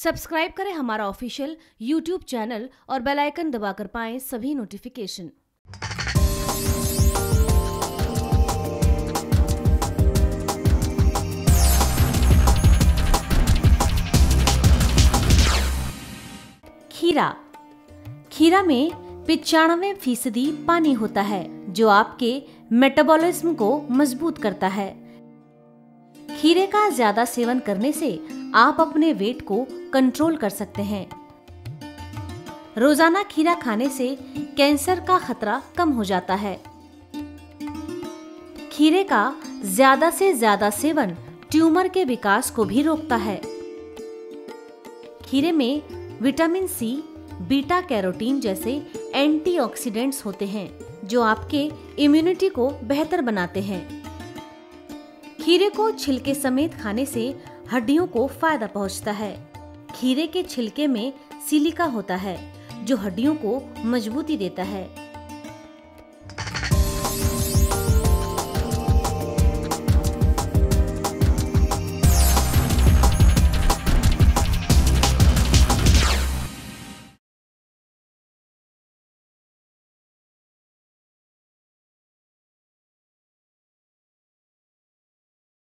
Subscribe करें हमारा official YouTube channel और बेल आइकन दबाकर पाएँ सभी नोटिफिकेशन। खीरा। खीरा में पिचानवे फ़ीसदी पानी होता है, जो आपके मेटाबॉलिज्म को मज़बूत करता है। खीरे का ज़्यादा सेवन करने से आप अपने वेट को कंट्रोल कर सकते हैं। रोज़ाना खीरा खाने से कैंसर का खतरा कम हो जाता है। खीरे का ज़्यादा से ज़्यादा सेवन ट्यूमर के विकास को भी रोकता है। खीरे में विटामिन सी, बीटा कैरोटीन जैसे एंटीऑक्सीडेंट्स होते हैं, जो आपके इम्यूनिटी को बेहतर बनाते हैं। खीरे को छिलके समेत खाने से हड्डियों को फ़ायदा पहुँचता है। खीरे के छिलके में सिलिका होता है जो हड्डियों को मजबूती देता है।